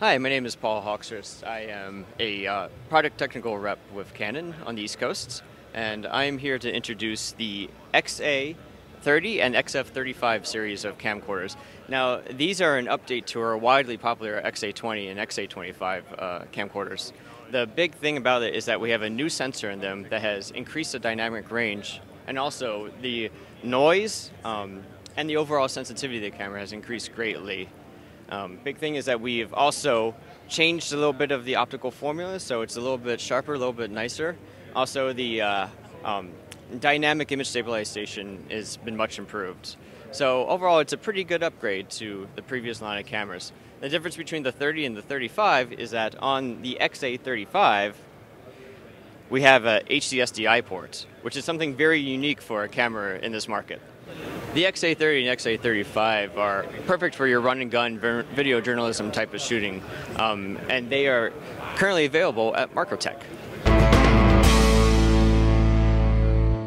Hi, my name is Paul Hawkshurst. I am a uh, product technical rep with Canon on the East Coast, and I'm here to introduce the XA30 and XA35 series of camcorders. Now, these are an update to our widely popular XA20 and XA25 uh, camcorders. The big thing about it is that we have a new sensor in them that has increased the dynamic range, and also the noise um, and the overall sensitivity of the camera has increased greatly. Um, big thing is that we've also changed a little bit of the optical formula, so it's a little bit sharper, a little bit nicer. Also, the uh, um, dynamic image stabilization has been much improved. So overall, it's a pretty good upgrade to the previous line of cameras. The difference between the 30 and the 35 is that on the XA35, we have a HDSDI port, which is something very unique for a camera in this market. The XA30 and XA35 are perfect for your run and gun video journalism type of shooting, um, and they are currently available at Markertek.